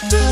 Ooh.